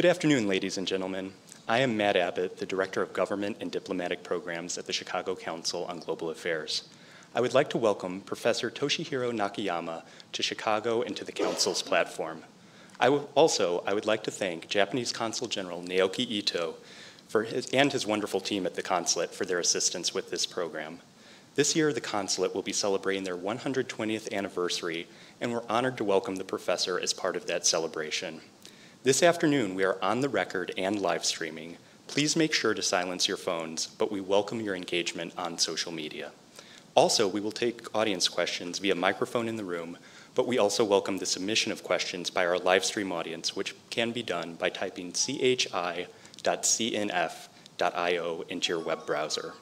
Good afternoon, ladies and gentlemen. I am Matt Abbott, the Director of Government and Diplomatic Programs at the Chicago Council on Global Affairs. I would like to welcome Professor Toshihiro Nakayama to Chicago and to the Council's platform. I also, I would like to thank Japanese Consul General Naoki Ito for his, and his wonderful team at the consulate for their assistance with this program. This year, the consulate will be celebrating their 120th anniversary, and we're honored to welcome the professor as part of that celebration. This afternoon, we are on the record and live streaming. Please make sure to silence your phones, but we welcome your engagement on social media. Also, we will take audience questions via microphone in the room, but we also welcome the submission of questions by our live stream audience, which can be done by typing chi.cnf.io into your web browser.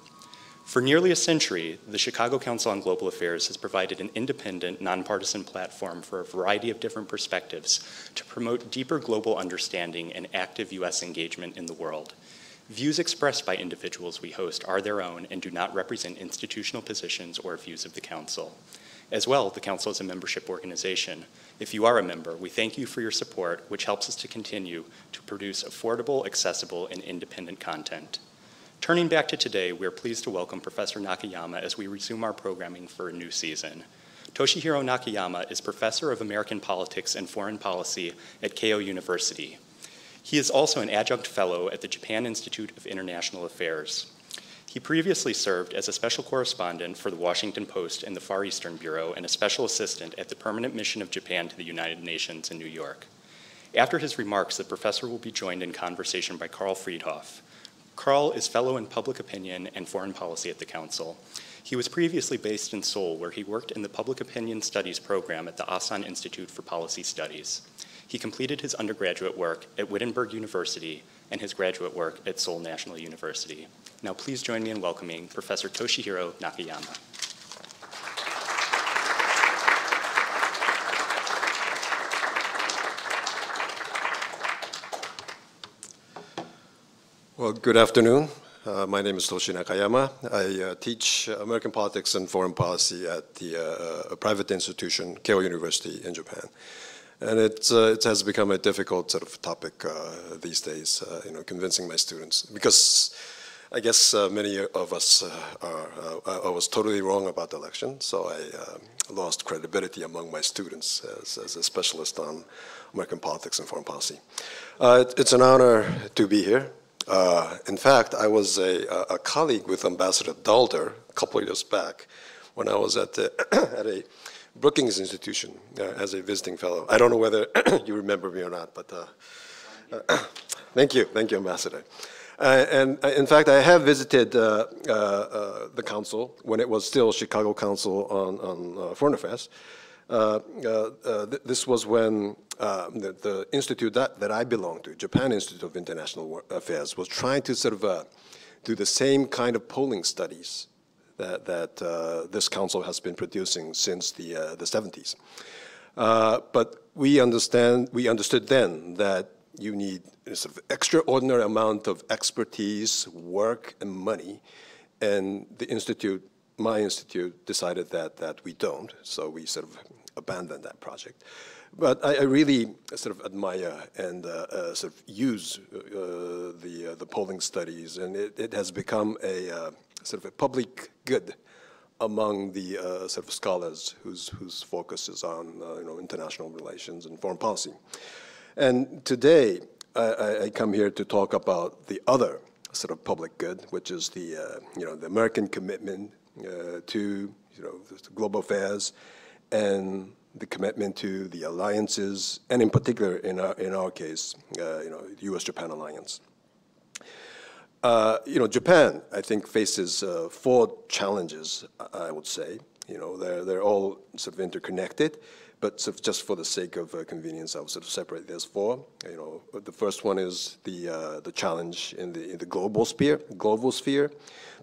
For nearly a century, the Chicago Council on Global Affairs has provided an independent, nonpartisan platform for a variety of different perspectives to promote deeper global understanding and active U.S. engagement in the world. Views expressed by individuals we host are their own and do not represent institutional positions or views of the Council. As well, the Council is a membership organization. If you are a member, we thank you for your support, which helps us to continue to produce affordable, accessible, and independent content. Turning back to today, we are pleased to welcome Professor Nakayama as we resume our programming for a new season. Toshihiro Nakayama is Professor of American Politics and Foreign Policy at Keio University. He is also an adjunct fellow at the Japan Institute of International Affairs. He previously served as a special correspondent for the Washington Post and the Far Eastern Bureau and a special assistant at the Permanent Mission of Japan to the United Nations in New York. After his remarks, the professor will be joined in conversation by Carl Friedhoff. Carl is fellow in public opinion and foreign policy at the Council. He was previously based in Seoul, where he worked in the Public Opinion Studies program at the Asan Institute for Policy Studies. He completed his undergraduate work at Wittenberg University and his graduate work at Seoul National University. Now please join me in welcoming Professor Toshihiro Nakayama. Well, good afternoon. Uh, my name is Toshi Nakayama. I uh, teach American politics and foreign policy at the uh, private institution, Keio University in Japan. And it, uh, it has become a difficult sort of topic uh, these days, uh, you know, convincing my students. Because I guess many of us are, I was totally wrong about the election, so I lost credibility among my students as, as, a specialist on American politics and foreign policy. It, it's an honor to be here. In fact, I was a, a, colleague with Ambassador Daalder a couple of years back when I was at, the, at a Brookings Institution uh, as a visiting fellow. I don't know whether you remember me or not, but uh, uh, thank you, thank you, Ambassador. Uh, and uh, in fact, I have visited uh, the council when it was still Chicago Council on, on Foreign Affairs. Th this was when the, the, institute that, that I belong to, Japan Institute of International Affairs, was trying to sort of do the same kind of polling studies that, that uh, this council has been producing since the, uh, the 70s. Uh, but we understand, we understood then that you need sort of extraordinary amount of expertise, work, and money. And the institute, my institute, decided that, that we don't. So we sort of abandoned that project. But I, I really sort of admire and uh, uh, sort of use uh, the, the polling studies, and it, it has become a sort of a public good among the uh, sort of scholars whose, whose focus is on uh, you know, international relations and foreign policy. And today, I, I, come here to talk about the other sort of public good, which is the, uh, you know, the American commitment to you know, global affairs and the commitment to the alliances, and in particular, in our, in our case, uh, you know, the U.S.-Japan alliance. Uh, you know, Japan, I think, faces uh, four challenges, I would say. You know, they're, they're all sort of interconnected, but of just for the sake of uh, convenience, I'll sort of separate these four. You know, the first one is the, uh, the challenge in the, in the global sphere, global sphere,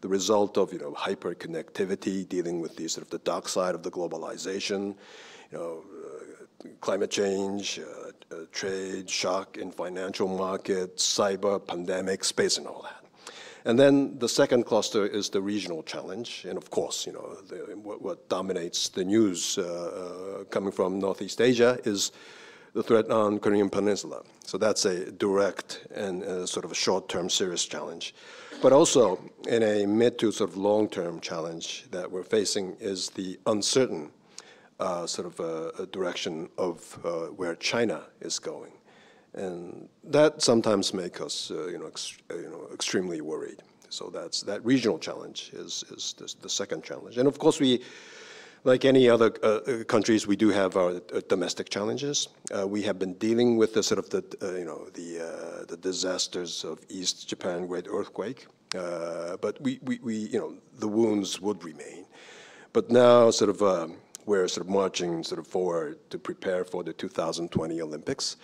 the result of, you know, hyperconnectivity, dealing with the sort of the dark side of the globalization, you know, uh, climate change, uh, trade, shock in financial markets, cyber, pandemic, space, and all that. And then the second cluster is the regional challenge. And of course, you know, the, what, what, dominates the news uh, uh, coming from Northeast Asia is the threat on Korean Peninsula. So that's a direct and uh, sort of a short-term serious challenge. But also in a mid to sort of long-term challenge that we're facing is the uncertain uh, sort of uh, direction of uh, where China is going. And that sometimes makes us, uh, you, know, you know, extremely worried. So that's, that regional challenge is, is the, the second challenge. And of course, we, like any other uh, uh, countries, we do have our uh, domestic challenges. Uh, we have been dealing with the sort of the, uh, you know, the, uh, the disasters of East Japan great earthquake. but we, we, we, you know, the wounds would remain. But now sort of um, we're sort of marching sort of forward to prepare for the 2020 Olympics.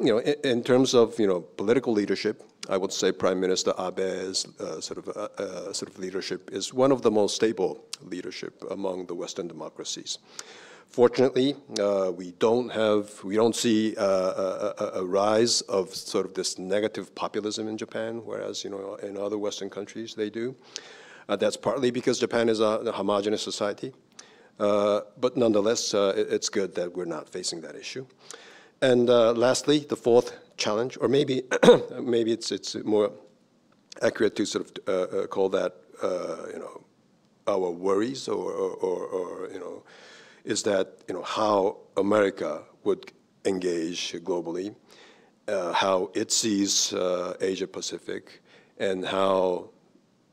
You know, in, in, terms of, you know, political leadership, I would say Prime Minister Abe's uh, sort of uh, uh, sort of leadership is one of the most stable leadership among the Western democracies. Fortunately, uh, we don't have we don't see uh, a, a, rise of sort of this negative populism in Japan, whereas you know in other Western countries they do. Uh, that's partly because Japan is a, a homogenous society, but nonetheless, it, it's good that we're not facing that issue. And lastly, the fourth challenge, or maybe maybe it's it's more accurate to sort of uh, uh, call that uh, you know our worries, or, or, or, you know, is that you know how America would engage globally, uh, how it sees uh, Asia Pacific, and how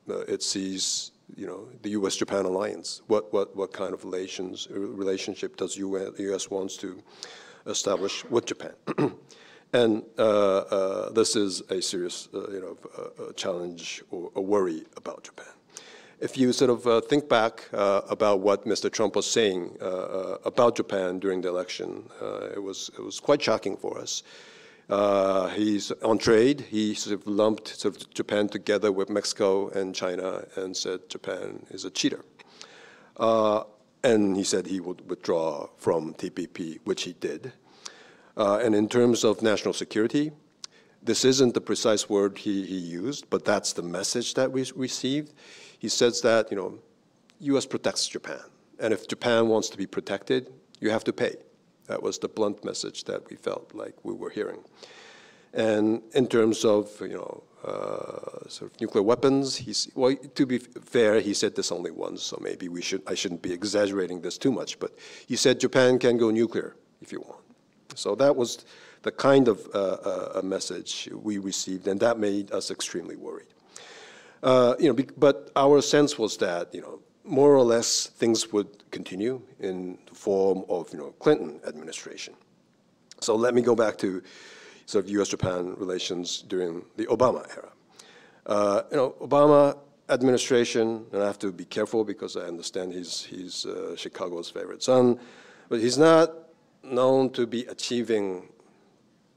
uh, it sees you know the U.S.-Japan alliance. What what what kind of relations relationship does U.S. wants to establish with Japan? And uh, uh, this is a serious, uh, you know, uh, challenge or a worry about Japan. If you sort of uh, think back uh, about what Mr. Trump was saying about Japan during the election, it was it was quite shocking for us. he's on trade. He sort of lumped sort of Japan together with Mexico and China and said Japan is a cheater. And he said he would withdraw from TPP, which he did. Uh, and in terms of national security, this isn't the precise word he, he used, but that's the message that we received. He says that, you know, U.S. protects Japan. And if Japan wants to be protected, you have to pay. That was the blunt message that we felt like we were hearing. And in terms of, you know, sort of nuclear weapons, he's, well, to be fair, he said this only once, so maybe we should, I shouldn't be exaggerating this too much, but he said Japan can go nuclear if you want. So that was the kind of uh, uh, message we received, and that made us extremely worried. Uh, you know, but our sense was that you know more or less things would continue in the form of you know Clinton administration. So let me go back to sort of U.S.-Japan relations during the Obama era. Uh, you know, Obama administration, and I have to be careful because I understand he's he's uh, Chicago's favorite son, but he's not known to be achieving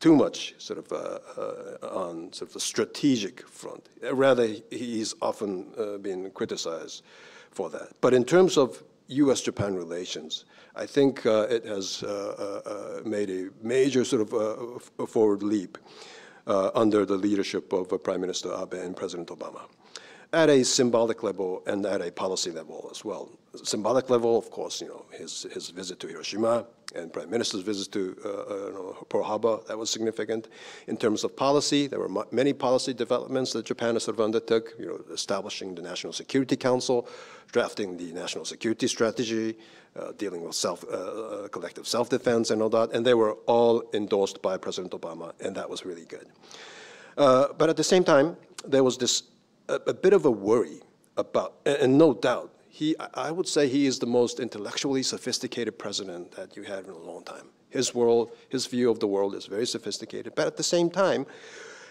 too much sort of uh, uh, on sort of the strategic front. Rather, he's often uh, been criticized for that. But in terms of U.S.-Japan relations, I think uh, it has uh, uh, made a major sort of forward leap under the leadership of Prime Minister Abe and President Obama at a symbolic level and at a policy level as well. Symbolic level, of course, you know, his, his visit to Hiroshima and Prime Minister's visit to uh, uh, you know, Pearl Harbor, that was significant. In terms of policy, there were many policy developments that Japan sort of undertook, you know, establishing the National Security Council, drafting the national security strategy, uh, dealing with self, uh, uh collective self-defense and all that, and they were all endorsed by President Obama, and that was really good. Uh, but at the same time, there was this a, a bit of a worry about, and, and no doubt, he, I would say he is the most intellectually sophisticated president that you had in a long time. His world, his view of the world is very sophisticated, but at the same time,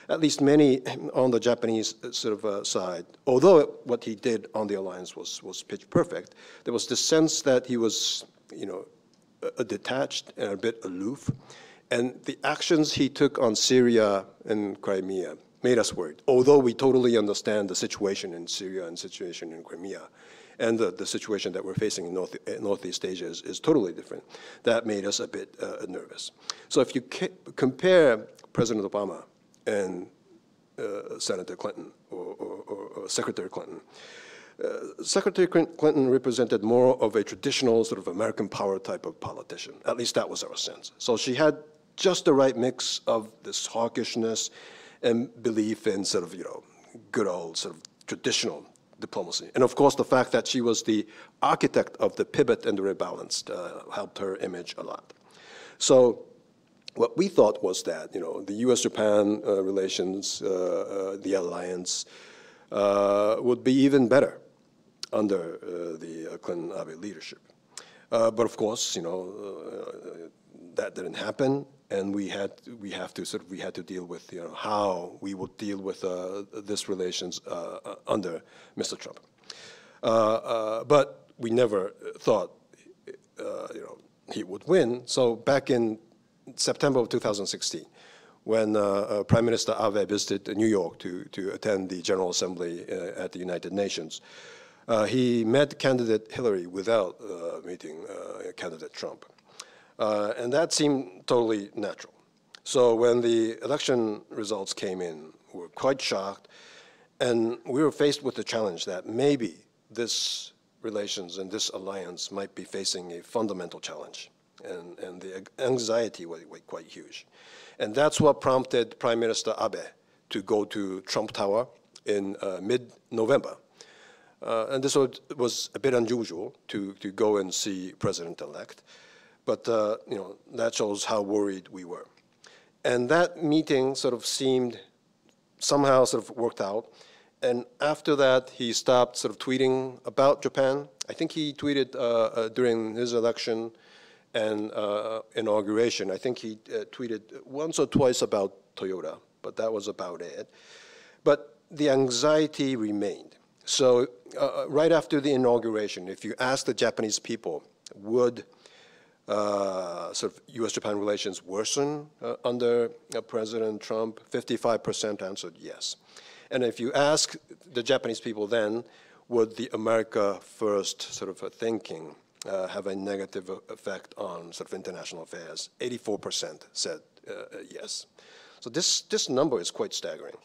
at least many on the Japanese uh, sort of uh, side, although what he did on the alliance was, was pitch perfect, there was the sense that he was, you know, a, detached and a bit aloof. And the actions he took on Syria and Crimea made us worried. Although we totally understand the situation in Syria and situation in Crimea, and the, the situation that we're facing in North, Northeast Asia is, is totally different. That made us a bit uh, nervous. So if you compare President Obama and uh, Senator Clinton or, or, or, Secretary Clinton, uh, Secretary Clinton represented more of a traditional sort of American power type of politician. At least that was our sense. So she had just the right mix of this hawkishness and belief in sort of, you know, good old sort of traditional diplomacy. And of course, the fact that she was the architect of the pivot and the rebalance uh, helped her image a lot. So what we thought was that, you know, the U.S.-Japan uh, relations, uh, uh the alliance, uh, would be even better under uh, the Clinton-Abe leadership. but of course, you know, that didn't happen, and we had we have to sort of we had to deal with you know how we would deal with uh, this relations uh, uh under Mr. Trump. Uh, uh, but we never thought you know he would win. So back in September of 2016, when Prime Minister Abe visited New York to to attend the General Assembly at the United Nations. Uh, he met candidate Hillary without uh, meeting uh, candidate Trump. Uh, and that seemed totally natural. So when the election results came in, we were quite shocked, and we were faced with the challenge that maybe this relations and this alliance might be facing a fundamental challenge, and, and the anxiety was, was quite huge. And that's what prompted Prime Minister Abe to go to Trump Tower in uh, mid-November. Uh, and this was, a bit unusual to, to go and see President-elect. But uh, you know, that shows how worried we were. And that meeting sort of seemed somehow sort of worked out. And after that, he stopped sort of tweeting about Japan. I think he tweeted uh, uh, during his election and uh, inauguration. I think he uh, tweeted once or twice about Toyota, but that was about it. But the anxiety remained. So uh, right after the inauguration, if you ask the Japanese people, would uh, sort of U.S.-Japan relations worsen uh, under uh, President Trump? 55% answered yes. And if you ask the Japanese people then, would the America first sort of thinking uh, have a negative effect on sort of international affairs? 84% said uh, yes. So this, this number is quite staggering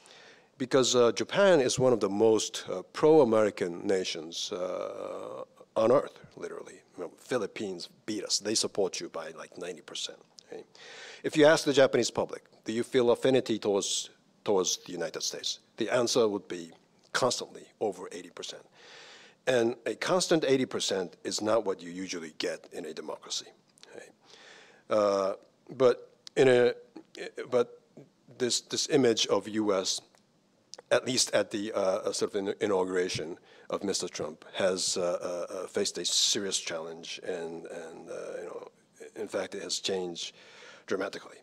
because uh, Japan is one of the most pro-American nations on earth, literally you know, Philippines beat us. They support you by like 90%. Okay? If you ask the Japanese public, do you feel affinity towards, towards the United States? The answer would be constantly over 80%. And a constant 80% is not what you usually get in a democracy. Okay? Uh, but in a, but this, this image of U.S., at least at the uh, sort of inauguration, of Mr. Trump has uh, uh, uh, faced a serious challenge, and, and you know, in fact, it has changed dramatically.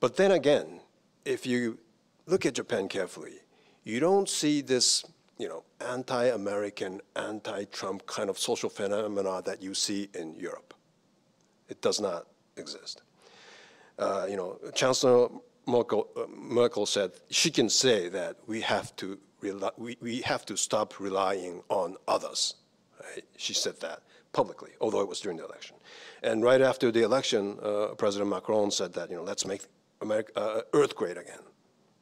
But then again, if you look at Japan carefully, you don't see this you know, anti-American, anti-Trump kind of social phenomena that you see in Europe. It does not exist. Uh, you know, Chancellor Merkel, uh, Merkel, said she can say that we have to we, we have to stop relying on others. Right? She said that publicly, although it was during the election. And right after the election, uh, President Macron said that, you know, let's make America, uh, Earth great again,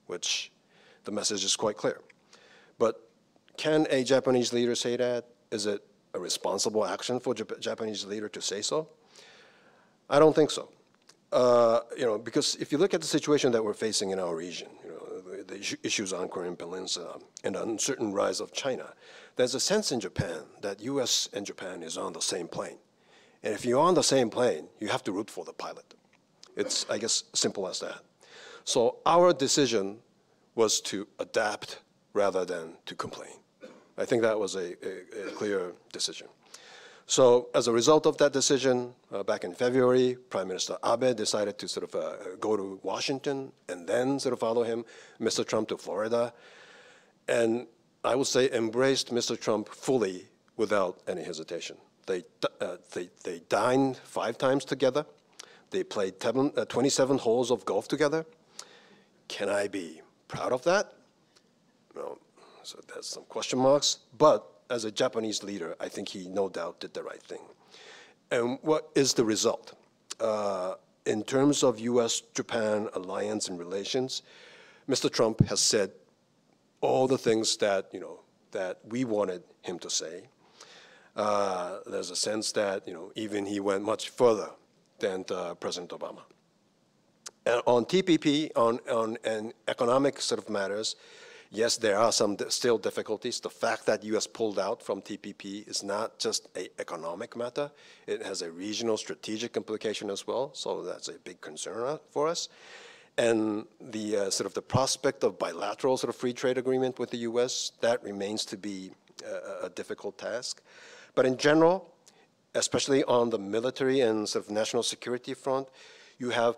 which the message is quite clear. But can a Japanese leader say that? Is it a responsible action for a Jap Japanese leader to say so? I don't think so. Uh, you know, because if you look at the situation that we're facing in our region, the issues on Korean Peninsula and uncertain rise of China, there's a sense in Japan that U.S. and Japan is on the same plane. And if you're on the same plane, you have to root for the pilot. It's, I guess, simple as that. So our decision was to adapt rather than to complain. I think that was a, a, a clear decision. So as a result of that decision, uh, back in February, Prime Minister Abe decided to sort of uh, go to Washington and then sort of follow him, Mr. Trump to Florida. And I would say embraced Mr. Trump fully without any hesitation. They, uh, they, they dined five times together. They played uh, 27 holes of golf together. Can I be proud of that? No, so there's some question marks, but as a Japanese leader, I think he no doubt did the right thing. And what is the result? Uh, in terms of U.S.-Japan alliance and relations, Mr. Trump has said all the things that, you know, that we wanted him to say. Uh, there's a sense that you know even he went much further than uh, President Obama. And on TPP, on, on economic sort of matters, yes, there are some still difficulties. The fact that U.S. pulled out from TPP is not just an economic matter; it has a regional strategic implication as well. So that's a big concern for us. And the uh, sort of the prospect of bilateral sort of free trade agreement with the U.S. that remains to be a, a difficult task. But in general, especially on the military and sort of national security front, you have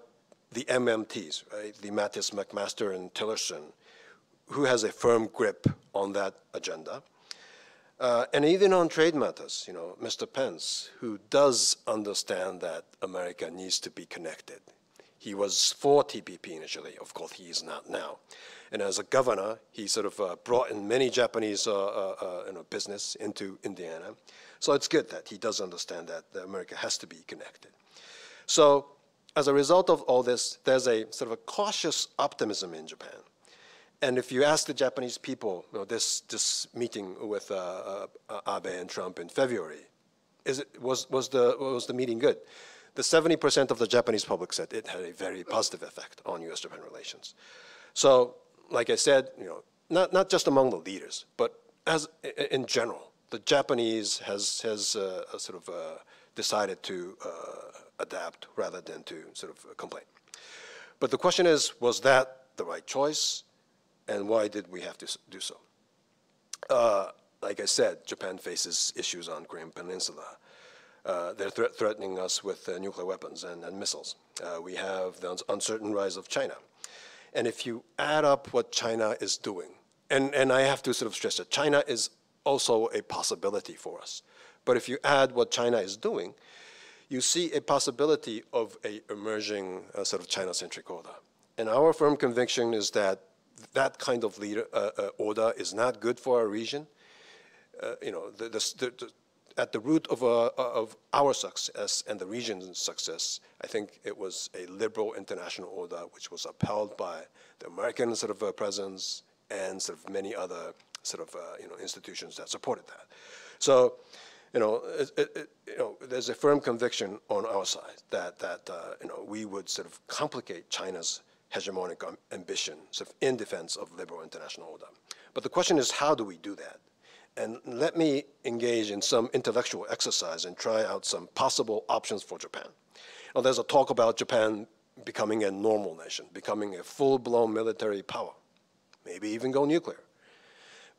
the MMTs, right? The Mattis, McMaster, and Tillerson, who has a firm grip on that agenda. Uh, and even on trade matters, you know, Mr. Pence, who does understand that America needs to be connected. He was for TPP initially. Of course, he is not now. And as a governor, he sort of uh, brought in many Japanese uh, uh, uh you know, business into Indiana. So it's good that he does understand that America has to be connected. So as a result of all this, there's a sort of a cautious optimism in Japan. And if you ask the Japanese people, you know, this, this meeting with uh, uh, Abe and Trump in February, is it, was, was, the, was the meeting good? The 70% of the Japanese public said it had a very positive effect on U.S.-Japan relations. So, like I said, you know, not, not just among the leaders, but as in general, the Japanese has, has uh, sort of uh, decided to uh, adapt rather than to sort of complain. But the question is, was that the right choice? And why did we have to do so? Uh, like I said, Japan faces issues on Korean Peninsula. Uh, they're thre threatening us with uh, nuclear weapons and, and missiles. Uh, we have the uncertain rise of China. And if you add up what China is doing, and, and I have to sort of stress that China is also a possibility for us. But if you add what China is doing, you see a possibility of a emerging uh, sort of China-centric order. And our firm conviction is that that kind of leader, uh, uh, order is not good for our region. Uh, you know, the, the, the, at the root of, uh, of our success and the region's success, I think it was a liberal international order which was upheld by the American sort of uh, presence and sort of many other sort of uh, you know institutions that supported that. So, you know, it, it, you know, there's a firm conviction on our side that that you know we would sort of complicate China's hegemonic ambitions in defense of liberal international order. But the question is, how do we do that? And let me engage in some intellectual exercise and try out some possible options for Japan. Now, there's a talk about Japan becoming a normal nation, becoming a full-blown military power, maybe even go nuclear.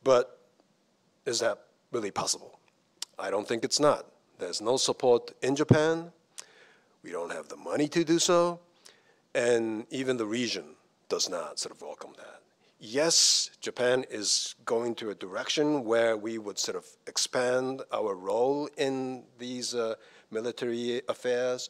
But is that really possible? I don't think it's not. There's no support in Japan. We don't have the money to do so and even the region does not sort of welcome that. Yes, Japan is going to a direction where we would sort of expand our role in these uh, military affairs,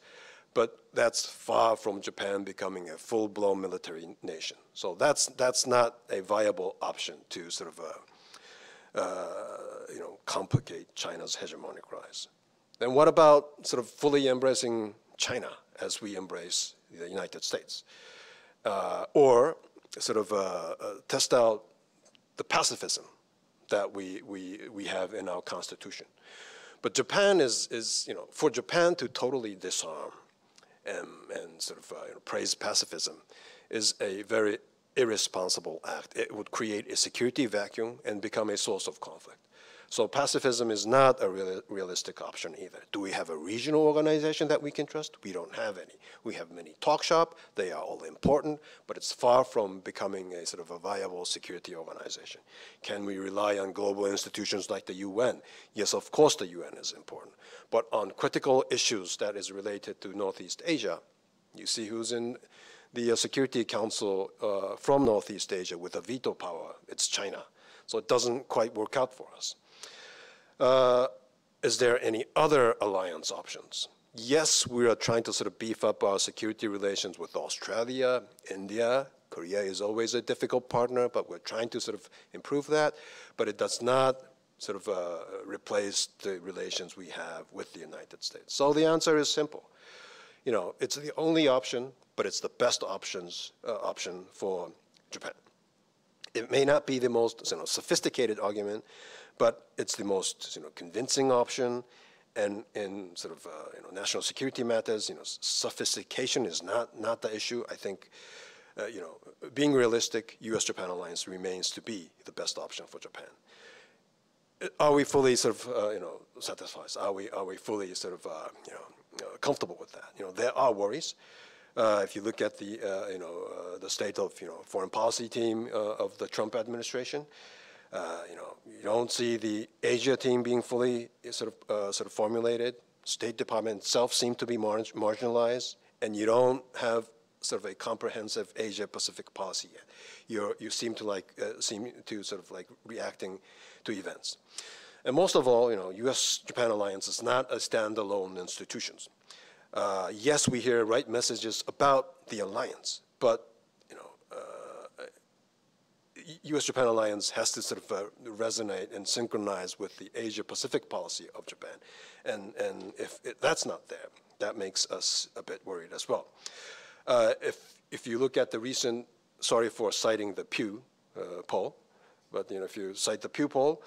but that's far from Japan becoming a full-blown military nation. So that's that's not a viable option to sort of uh, uh, you know complicate China's hegemonic rise. Then what about sort of fully embracing China as we embrace the United States, uh, or sort of uh, uh, test out the pacifism that we, we, we have in our constitution. But Japan is, is, you know, for Japan to totally disarm and, and sort of uh, you know, praise pacifism is a very irresponsible act. It would create a security vacuum and become a source of conflict. So pacifism is not a real, realistic option either. Do we have a regional organization that we can trust? We don't have any. We have many talk shop. They are all important, but it's far from becoming a sort of a viable security organization. Can we rely on global institutions like the UN? Yes, of course the UN is important. But on critical issues that is related to Northeast Asia, you see who's in the uh, Security Council uh, from Northeast Asia with a veto power. It's China. So it doesn't quite work out for us. Uh, is there any other alliance options? Yes, we are trying to sort of beef up our security relations with Australia, India. Korea is always a difficult partner, but we're trying to sort of improve that. But it does not sort of uh, replace the relations we have with the United States. So the answer is simple. You know, it's the only option, but it's the best options uh, option for Japan. It may not be the most you know, sophisticated argument, but it's the most you know, convincing option. And in sort of uh, you know, national security matters, you know, sophistication is not, not the issue. I think uh, you know, being realistic, U.S.-Japan alliance remains to be the best option for Japan. Uh, are we fully sort of, uh, you know, satisfied? Are we, are we fully sort of, uh, you know, uh, comfortable with that? You know, there are worries. Uh, if you look at the, uh, you know, uh, the state of, you know, foreign policy team uh, of the Trump administration, uh, you know, you don't see the Asia team being fully sort of, sort of formulated. State Department itself seems to be mar marginalized, and you don't have sort of a comprehensive Asia Pacific policy yet. you you seem to like seem to sort of like reacting to events. And most of all, you know, U.S.-Japan alliance is not a standalone institution. Uh, yes, we hear right messages about the alliance, but you know, uh, U.S.-Japan alliance has to sort of uh, resonate and synchronize with the Asia-Pacific policy of Japan, and and if it, that's not there, that makes us a bit worried as well. Uh, if if you look at the recent, sorry for citing the Pew uh, poll, but you know, if you cite the Pew poll,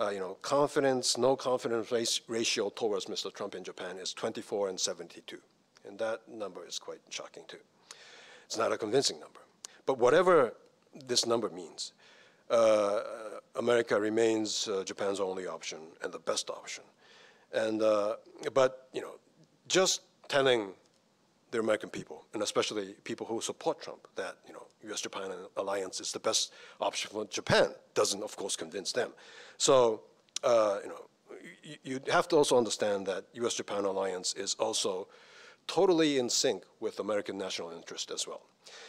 uh, you know, confidence, no confidence ratio towards Mr. Trump in Japan is 24 and 72. And that number is quite shocking too. It's not a convincing number. But whatever this number means, uh, America remains uh, Japan's only option and the best option. And, uh, but, you know, just telling the American people, and especially people who support Trump, that you know U.S.-Japan alliance is the best option for Japan, doesn't of course convince them. So uh, you know you, have to also understand that U.S.-Japan alliance is also totally in sync with American national interest as well.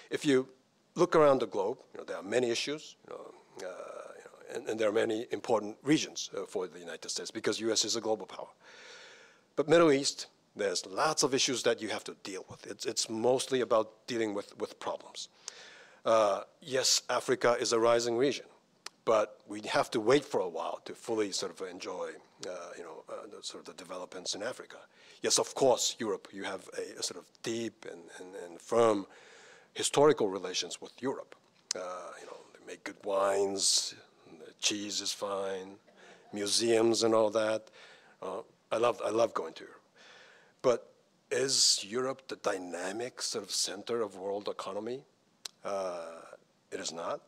If you look around the globe, you know, there are many issues, you know, uh, you know and, and, there are many important regions uh, for the United States because U.S. is a global power. But Middle East, there's lots of issues that you have to deal with. It's, it's mostly about dealing with, with problems. Uh, yes, Africa is a rising region, but we have to wait for a while to fully sort of enjoy, uh, you know, uh, the, sort of the developments in Africa. Yes, of course, Europe, you have a, a sort of deep and, and, and, firm historical relations with Europe. Uh, you know, they make good wines, cheese is fine, museums and all that. Uh, I love, I love going to Europe. But is Europe the dynamic sort of center of world economy? Uh, it is not.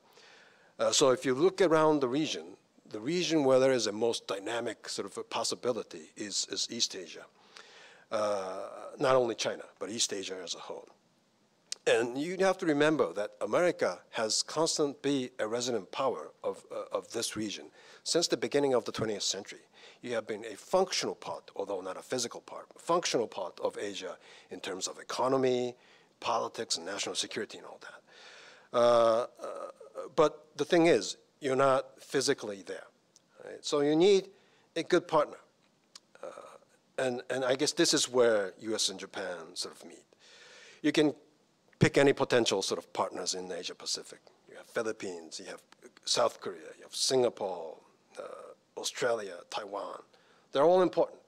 Uh, so if you look around the region, the region where there is a most dynamic sort of possibility is, is East Asia. Uh, not only China, but East Asia as a whole. And you have to remember that America has constantly been a resident power of, uh, of this region since the beginning of the 20th century you have been a functional part, although not a physical part, functional part of Asia in terms of economy, politics, and national security and all that. Uh, uh, but the thing is, you're not physically there. Right? So you need a good partner. Uh, and, and I guess this is where US and Japan sort of meet. You can pick any potential sort of partners in Asia Pacific. You have Philippines, you have South Korea, you have Singapore, Australia, Taiwan. They're all important.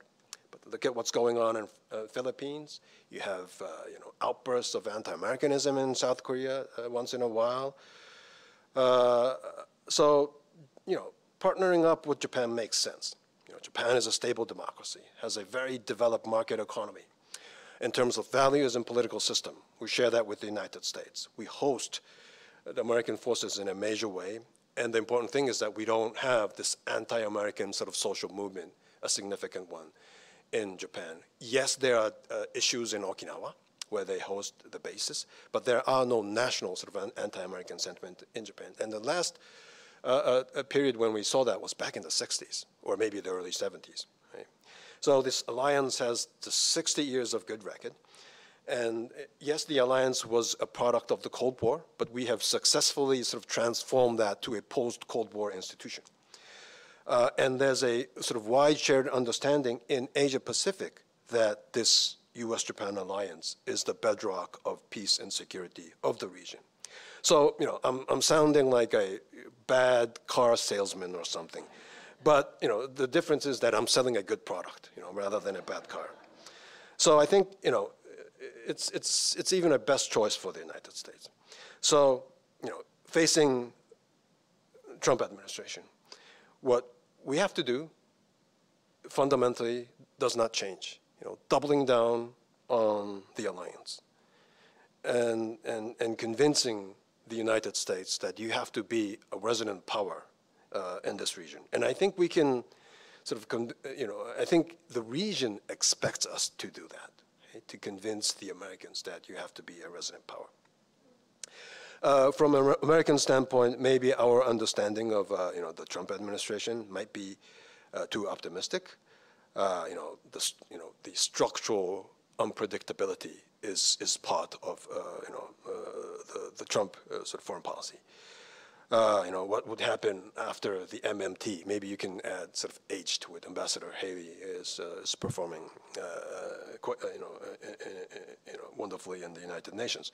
But look at what's going on in uh, Philippines. You have uh, you know, outbursts of anti-Americanism in South Korea uh, once in a while. Uh, so, you know, partnering up with Japan makes sense. You know, Japan is a stable democracy, has a very developed market economy. In terms of values and political system, we share that with the United States. We host the American forces in a major way, and the important thing is that we don't have this anti-American sort of social movement, a significant one, in Japan. Yes, there are uh, issues in Okinawa where they host the bases, but there are no national sort of anti-American sentiment in Japan. And the last uh, uh, period when we saw that was back in the 60s, or maybe the early 70s. Right? So this alliance has the 60 years of good record. And yes, the alliance was a product of the Cold War, but we have successfully sort of transformed that to a post-Cold War institution. Uh, and there's a sort of wide shared understanding in Asia Pacific that this US-Japan alliance is the bedrock of peace and security of the region. So, you know, I'm, I'm sounding like a bad car salesman or something. But, you know, the difference is that I'm selling a good product, you know, rather than a bad car. So I think, you know, it's, it's, it's even a best choice for the United States. So, you know, facing Trump administration. What we have to do fundamentally does not change. You know, doubling down on the alliance and, and, and convincing the United States that you have to be a resident power uh, in this region. And I think we can sort of, you know, I think the region expects us to do that? To convince the Americans that you have to be a resident power. Uh, from an American standpoint, maybe our understanding of uh, you know the Trump administration might be uh, too optimistic. Uh, you know the you know the structural unpredictability is is part of uh, you know uh, the the Trump sort of foreign policy. You know what would happen after the MMT? Maybe you can add sort of age to it. Ambassador Haley is is performing quite, you know you know wonderfully in the United Nations.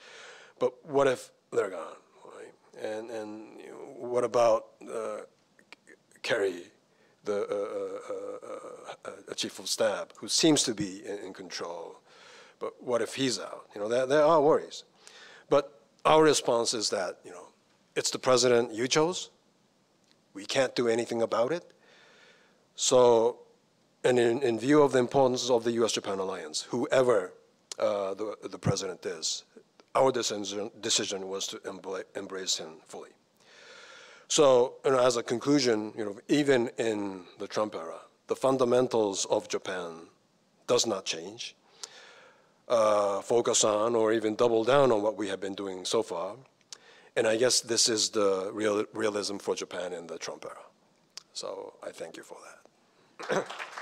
But what if they're gone, right? And, and you know, what about uh, Kelly, the uh, uh, uh, uh, chief of staff, who seems to be in, in, control? But what if he's out? You know, there, there are worries. But our response is that, you know, it's the president you chose. We can't do anything about it. So, and in, in view of the importance of the U.S.-Japan alliance, whoever uh, the, the president is, our decision, decision was to embrace him fully. So, you know, as a conclusion, you know, even in the Trump era, the fundamentals of Japan does not change. Uh, focus on or even double down on what we have been doing so far. And I guess this is the real, realism for Japan in the Trump era. So I thank you for that.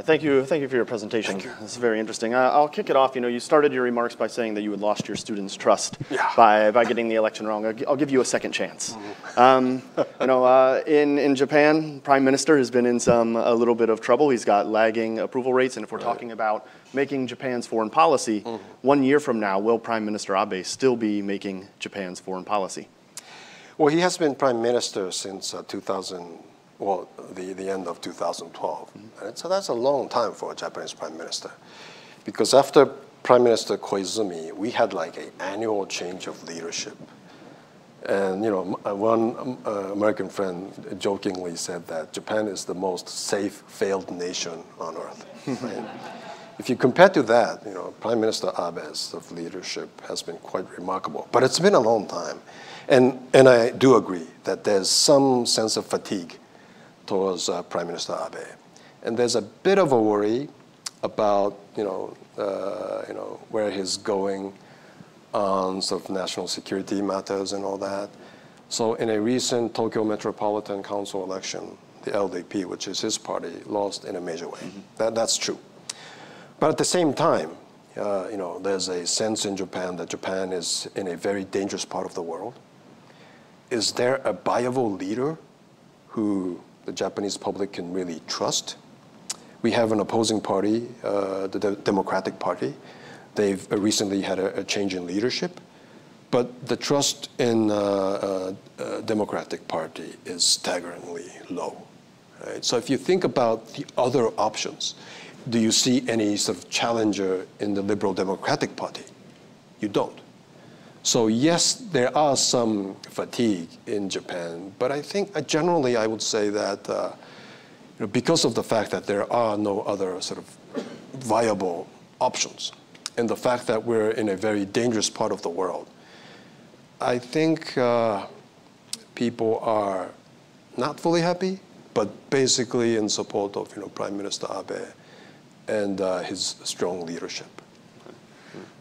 Thank you. Thank you for your presentation. It's very interesting. Uh, I'll kick it off. You know, you started your remarks by saying that you had lost your students' trust yeah. by, by getting the election wrong. I'll, I'll give you a second chance. Mm-hmm. Um, you know, uh, in, in Japan, Prime Minister has been in some a little bit of trouble. He's got lagging approval rates. And if we're right. talking about making Japan's foreign policy, mm-hmm. one year from now, will Prime Minister Abe still be making Japan's foreign policy? Well, he has been Prime Minister since uh, 2000 well, the, the end of 2012. Mm-hmm. So that's a long time for a Japanese prime minister. Because after Prime Minister Koizumi, we had like an annual change of leadership. And you know, uh, one um, uh, American friend jokingly said that Japan is the most safe failed nation on earth. Right? if you compare to that, you know, Prime Minister Abe's of leadership has been quite remarkable. But it's been a long time. And, and I do agree that there's some sense of fatigue towards uh, Prime Minister Abe. And there's a bit of a worry about, you know, uh, you know, where he's going on sort of national security matters and all that. So in a recent Tokyo Metropolitan Council election, the LDP, which is his party, lost in a major way. Mm-hmm. That, that's true. But at the same time, uh, you know, there's a sense in Japan that Japan is in a very dangerous part of the world. Is there a viable leader who the Japanese public can really trust. We have an opposing party, uh, the De Democratic Party. They've uh, recently had a, a, change in leadership, but the trust in uh, uh, uh, Democratic Party is staggeringly low. Right? So if you think about the other options, do you see any sort of challenger in the Liberal Democratic Party? You don't. So yes, there are some fatigue in Japan, but I think uh, generally I would say that uh, you know, because of the fact that there are no other sort of viable options, and the fact that we're in a very dangerous part of the world, I think uh, people are not fully happy, but basically in support of you know Prime Minister Abe and uh, his strong leadership.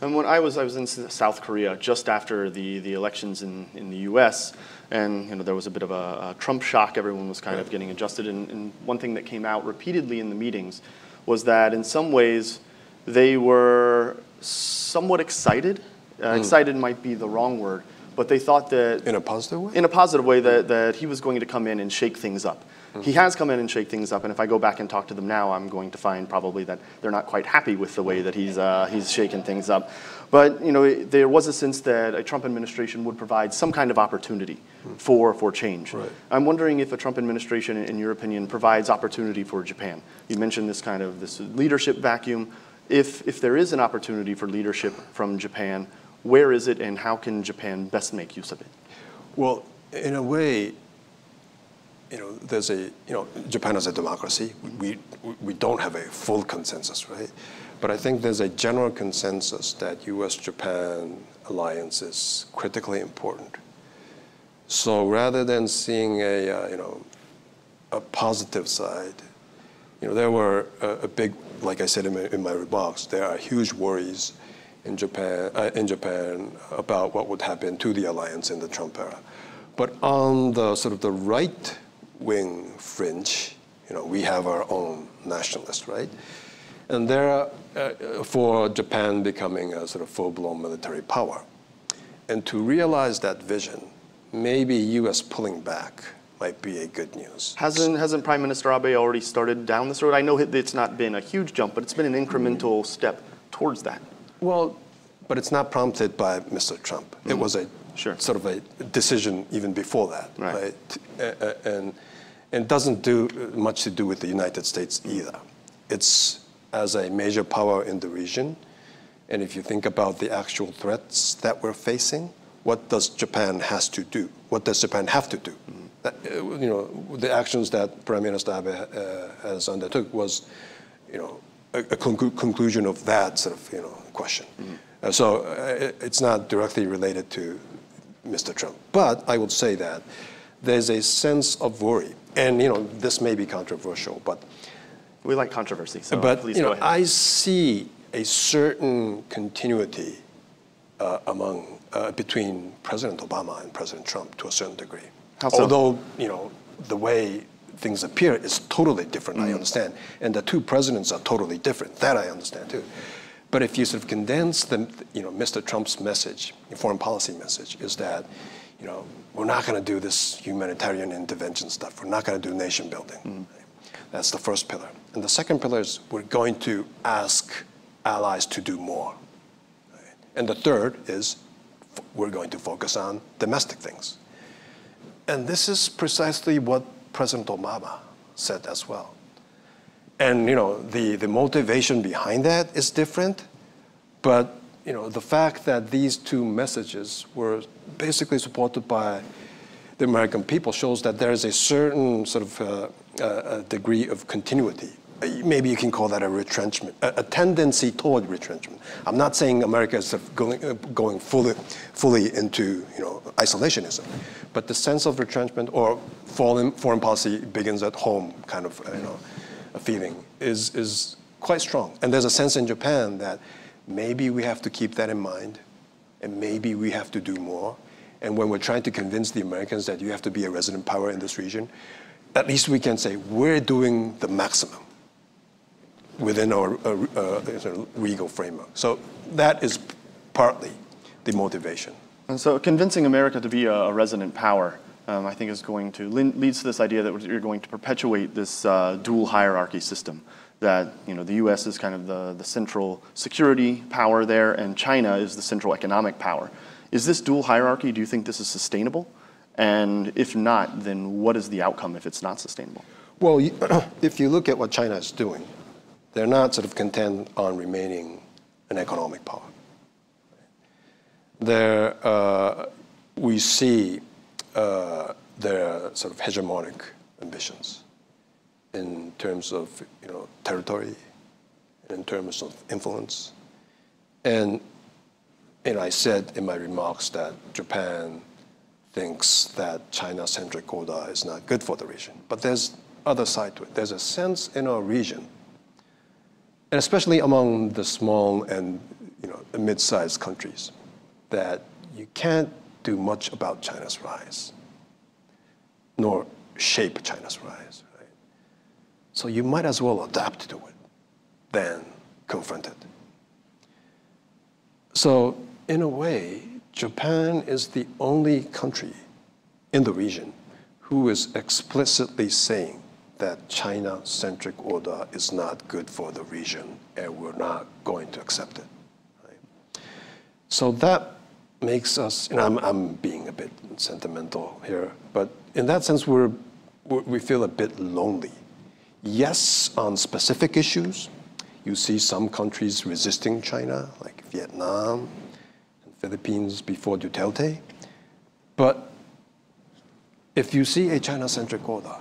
And when I was, I was in South Korea just after the, the elections in, in the U.S., and you know, there was a bit of a, a Trump shock. Everyone was kind of getting adjusted. And, and, one thing that came out repeatedly in the meetings was that in some ways they were somewhat excited. Uh, mm. Excited might be the wrong word, but they thought that in a positive way. In a positive way that, that he was going to come in and shake things up. He has come in and shake things up, and if I go back and talk to them now, I'm going to find probably that they're not quite happy with the way that he's, uh, he's shaken things up. But you know, there was a sense that a Trump administration would provide some kind of opportunity for, for change. Right. I'm wondering if a Trump administration, in your opinion, provides opportunity for Japan. You mentioned this kind of this leadership vacuum. If, if there is an opportunity for leadership from Japan, where is it and how can Japan best make use of it? Well, in a way, you know, there's a, you know, Japan is a democracy. We, we, don't have a full consensus, right? But I think there's a general consensus that US-Japan alliance is critically important. So rather than seeing a, uh, you know, a positive side, you know, there were a, a big, like I said in my, in my remarks, there are huge worries in Japan, uh, in Japan about what would happen to the alliance in the Trump era. But on the sort of the right wing fringe, you know, we have our own nationalists, right? And there, uh, for Japan becoming a sort of full-blown military power, and to realize that vision, maybe U.S. pulling back might be a good news. Hasn't, hasn't Prime Minister Abe already started down this road? I know it's not been a huge jump, but it's been an incremental step towards that. Well, but it's not prompted by Mr. Trump. It was a Sure. sort of a decision even before that, Right. right? Uh, uh, And and doesn't do much to do with the United States either. It's as a major power in the region, and if you think about the actual threats that we're facing, what does Japan has to do? What does Japan have to do? That, uh, you know, the actions that Prime Minister Abe uh, has undertook was, you know, a, a conclu- conclusion of that sort of, you know, question. Uh, so uh, it- it's not directly related to Mr. Trump. But I would say that there's a sense of worry, and you know, this may be controversial, but We like controversy, so but please you go know, ahead. I see a certain continuity uh, among uh, between President Obama and President Trump to a certain degree. So? Although you know the way things appear is totally different. Mm. I understand, and the two presidents are totally different. That I understand too. But if you sort of condense the, you know, Mr. Trump's message, foreign policy message, is that, you know, we're not going to do this humanitarian intervention stuff. We're not going to do nation building. Mm. That's the first pillar. And the second pillar is we're going to ask allies to do more. And the third is we're going to focus on domestic things. And this is precisely what President Obama said as well. And you know, the, the motivation behind that is different, but you know, the fact that these two messages were basically supported by the American people shows that there is a certain sort of uh, uh, degree of continuity. Maybe you can call that a retrenchment, a, a tendency toward retrenchment. I'm not saying America is going, uh, going fully, fully into you know, isolationism, but the sense of retrenchment or foreign, foreign policy begins at home kind of you know, a feeling is, is quite strong. And there's a sense in Japan that maybe we have to keep that in mind and maybe we have to do more. And when we're trying to convince the Americans that you have to be a resident power in this region, at least we can say we're doing the maximum within our uh, uh, legal framework. So that is partly the motivation. And so convincing America to be a, a resident power, um, I think, is going to leads to this idea that you're going to perpetuate this uh, dual hierarchy system. That you know the U.S. is kind of the, the central security power there, and China is the central economic power. Is this dual hierarchy? Do you think this is sustainable? And if not, then what is the outcome if it's not sustainable? Well, if you look at what China is doing, they're not sort of content on remaining an economic power. There, uh, we see uh, their sort of hegemonic ambitions in terms of you know territory, in terms of influence, and and I said in my remarks that Japan thinks that China-centric order is not good for the region. But there's other side to it. There's a sense in our region, and especially among the small and you know, mid-sized countries, that you can't do much about China's rise, nor shape China's rise. So you might as well adapt to it than confront it. So, in a way, Japan is the only country in the region who is explicitly saying that China-centric order is not good for the region, and we're not going to accept it. Right? So that makes us, and I'm, I'm being a bit sentimental here, but in that sense, we're, we feel a bit lonely. Yes, on specific issues, you see some countries resisting China, like Vietnam and Philippines before Duterte. But if you see a China-centric order,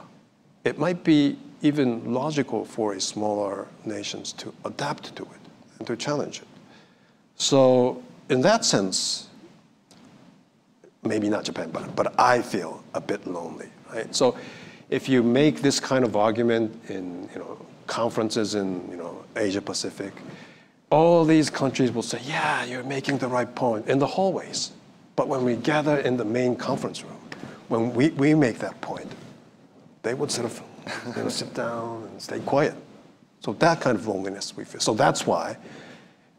it might be even logical for a smaller nations to adapt to it and to challenge it. So in that sense, maybe not Japan, but, but I feel a bit lonely, right? So if you make this kind of argument in you know, conferences in you know, Asia Pacific, all these countries will say, yeah, you're making the right point in the hallways. But when we gather in the main conference room, when we, we make that point, they would sort of you know, sit down and stay quiet. So that kind of loneliness we feel. So that's why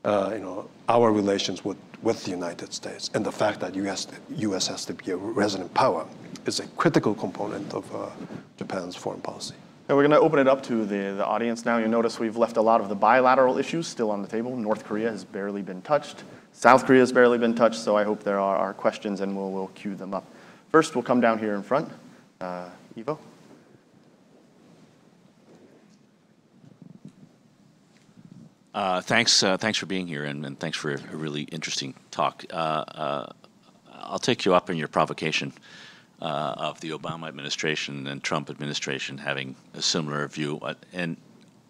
uh, you know, our relations with, with the United States and the fact that US, US has to be a resident power is a critical component of uh, Japan's foreign policy. And we're going to open it up to the, the audience now. You notice we've left a lot of the bilateral issues still on the table. North Korea has barely been touched. South Korea has barely been touched, so I hope there are, are questions and we'll, we'll queue them up. First, we'll come down here in front. Uh. Uh, thanks, uh, thanks for being here, and, and, thanks for a really interesting talk. Uh, uh I'll take you up in your provocation uh, of the Obama administration and Trump administration having a similar view, uh, and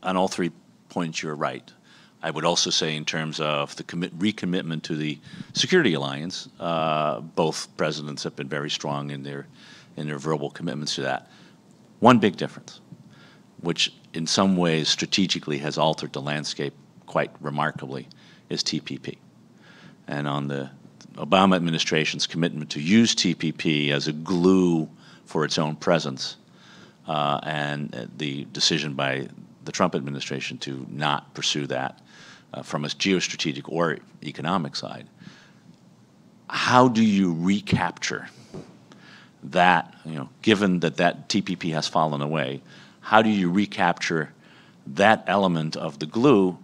on all three points, you're right. I would also say, in terms of the commit, recommitment to the security alliance, both presidents have been very strong in their in their verbal commitments to that. One big difference, which in some ways strategically has altered the landscape quite remarkably is TPP. And on the Obama administration's commitment to use TPP as a glue for its own presence, uh, and the decision by the Trump administration to not pursue that uh, from a geostrategic or economic side, how do you recapture that, you know, given that that TPP has fallen away, how do you recapture that element of the glue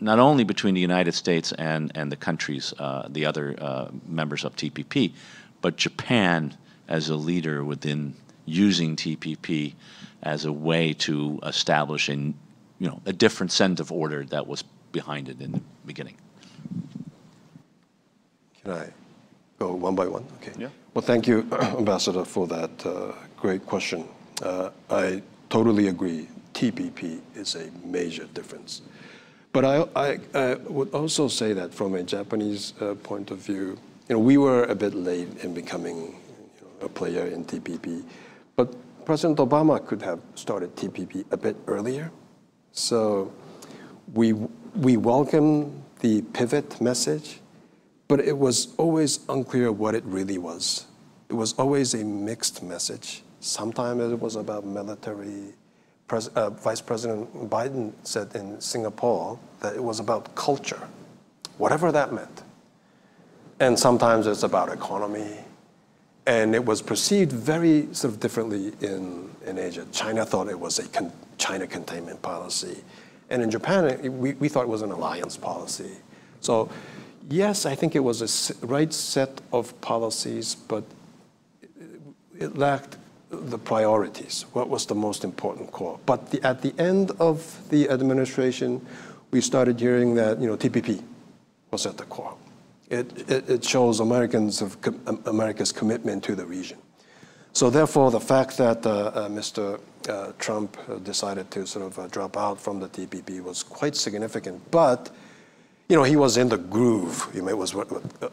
not only between the United States and, and the countries, uh, the other uh, members of TPP, but Japan as a leader within using TPP as a way to establish a, you know, a different sense of order that was behind it in the beginning. Can I go one by one? Okay. Yeah. Well, thank you, Ambassador, for that uh, great question. Uh, I totally agree. TPP is a major difference. But I, I, I, would also say that from a Japanese uh, point of view, you know, we were a bit late in becoming you know, a player in TPP, but President Obama could have started TPP a bit earlier. So we, we welcome the pivot message, but it was always unclear what it really was. It was always a mixed message. Sometimes it was about military Pres uh, Vice President Biden said in Singapore that it was about culture, whatever that meant. And sometimes it's about economy. And it was perceived very sort of differently in, in Asia. China thought it was a con China containment policy. And in Japan, it, we, we thought it was an alliance policy. So yes, I think it was a right set of policies, but it, it lacked the priorities, what was the most important call. But the, at the end of the administration, we started hearing that you know TPP was at the core. It, it, it shows Americans of America's commitment to the region. So therefore, the fact that uh, uh, Mr. Uh, Trump uh, decided to sort of uh, drop out from the TPP was quite significant. But you know, he was in the groove. You know, it was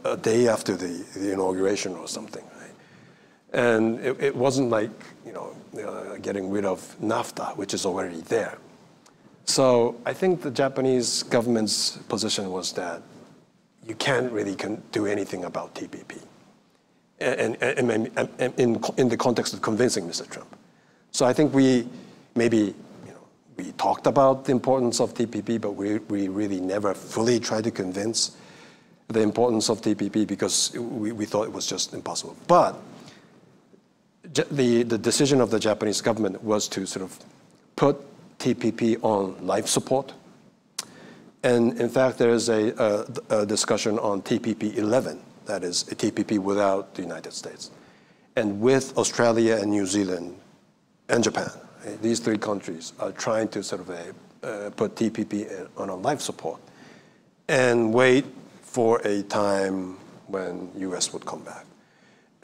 a day after the, the inauguration or something. And it, it wasn't like, you know, uh, getting rid of NAFTA, which is already there. So I think the Japanese government's position was that you can't really do anything about TPP. And, and, and, and, in, in the context of convincing Mr. Trump. So I think we maybe we talked about the importance of TPP, but we, we really never fully tried to convince the importance of TPP because we, we thought it was just impossible. But the, the decision of the Japanese government was to sort of put TPP on life support. And in fact, there is a, a, a discussion on TPP 11, that is a TPP without the United States. And with Australia and New Zealand and Japan, eh, these three countries are trying to sort of uh, put TPP on a life support and wait for a time when US would come back.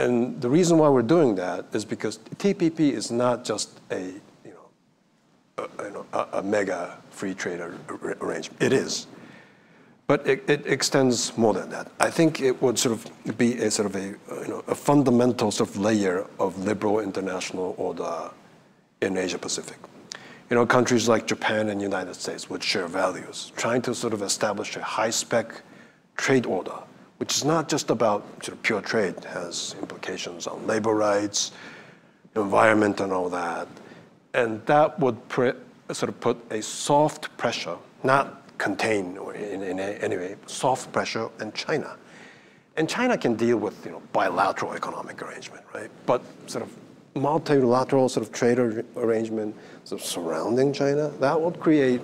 And the reason why we're doing that is because TPP is not just a, you know, a, a, a mega free trade arrangement. It is. But it, it, extends more than that. I think it would sort of be a sort of a, you know, a fundamental sort of layer of liberal international order in Asia Pacific. You know, countries like Japan and United States would share values, trying to sort of establish a high spec trade order which is not just about sort of pure trade, it has implications on labor rights, environment, and all that. And that would sort of put a soft pressure, not contain or in, in any way, soft pressure on China. And China can deal with you know, bilateral economic arrangement, right? But sort of multilateral sort of trade ar- arrangement sort of surrounding China, that would create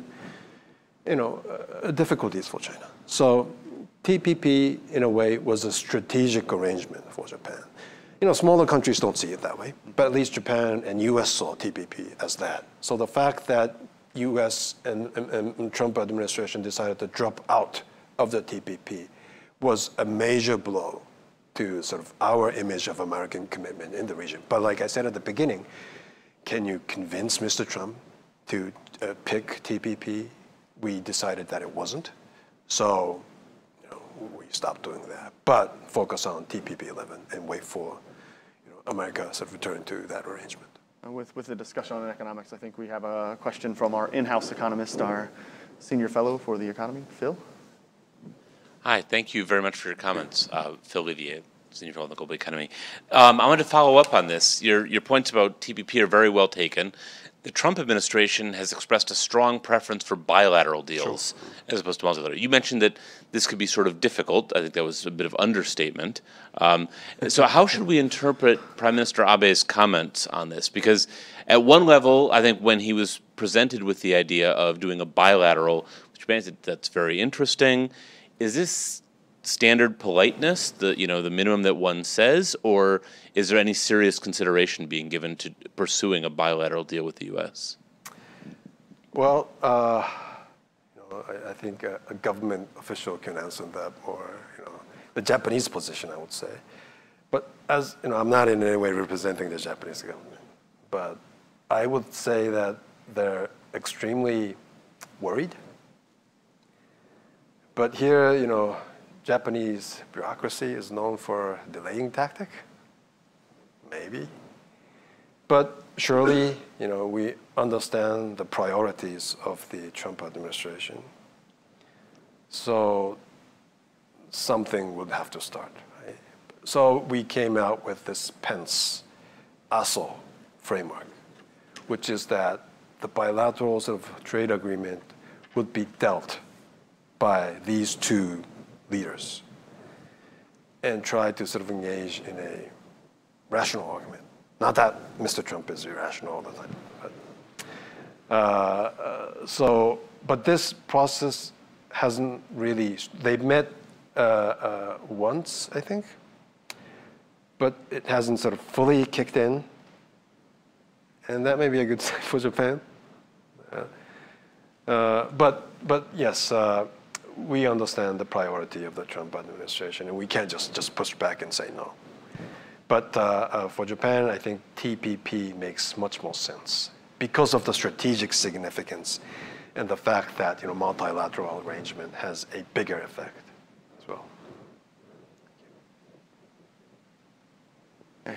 you know, uh, difficulties for China. So TPP, in a way, was a strategic arrangement for Japan. You know, smaller countries don't see it that way, but at least Japan and US saw TPP as that. So the fact that US and, and, and Trump administration decided to drop out of the TPP was a major blow to sort of our image of American commitment in the region. But like I said at the beginning, can you convince Mr. Trump to uh, pick TPP? We decided that it wasn't. So we stop doing that. But focus on TPP 11 and wait for you know, America to return to that arrangement. With, with the discussion on economics, I think we have a question from our in-house economist, our senior fellow for the economy, Phil. Hi, thank you very much for your comments, uh, Phil Levy, senior fellow in the global economy. Um, I want to follow up on this. Your your points about TPP are very well taken, the Trump administration has expressed a strong preference for bilateral deals sure. as opposed to multilateral. You mentioned that this could be sort of difficult. I think that was a bit of understatement. Um, so, how should we interpret Prime Minister Abe's comments on this? Because at one level, I think when he was presented with the idea of doing a bilateral, which means that that's very interesting. Is this standard politeness, the you know the minimum that one says, or is there any serious consideration being given to pursuing a bilateral deal with the U.S.? Well, uh, you know, I, I think a, a, government official can answer that more. You know, the Japanese position, I would say. But as you know, I'm not in any way representing the Japanese government, but I would say that they're extremely worried. But here, you know, Japanese bureaucracy is known for delaying tactic? Maybe. But surely, you know, we understand the priorities of the Trump administration. So something would have to start. Right? So we came out with this Pence Aso framework, which is that the bilateral sort of trade agreement would be dealt by these two leaders and try to sort of engage in a rational argument. Not that Mr. Trump is irrational all the time, but uh, uh, so. But this process hasn't really. They met uh, uh, once, I think, but it hasn't sort of fully kicked in, and that may be a good sign for Japan. Uh, uh, but but yes we understand the priority of the Trump administration, and we can't just, just push back and say no. But uh, uh, for Japan, I think TPP makes much more sense because of the strategic significance and the fact that you know multilateral arrangement has a bigger effect as well.